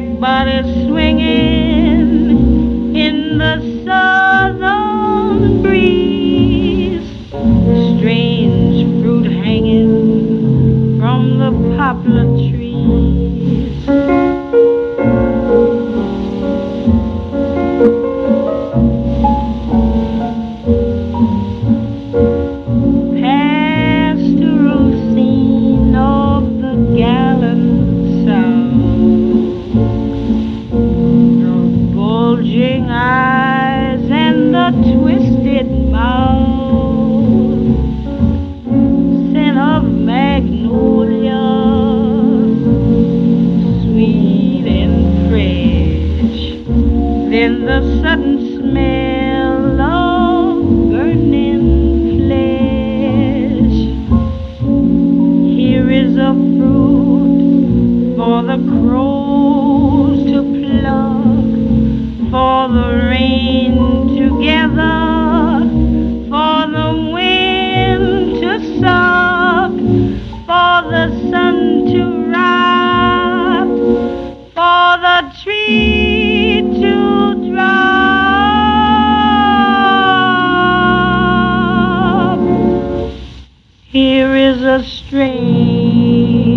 Bodies swinging in the southern breeze. Strange fruit hanging from the poplar tree. Then the sudden smell of burning flesh. Here is a fruit for the a strange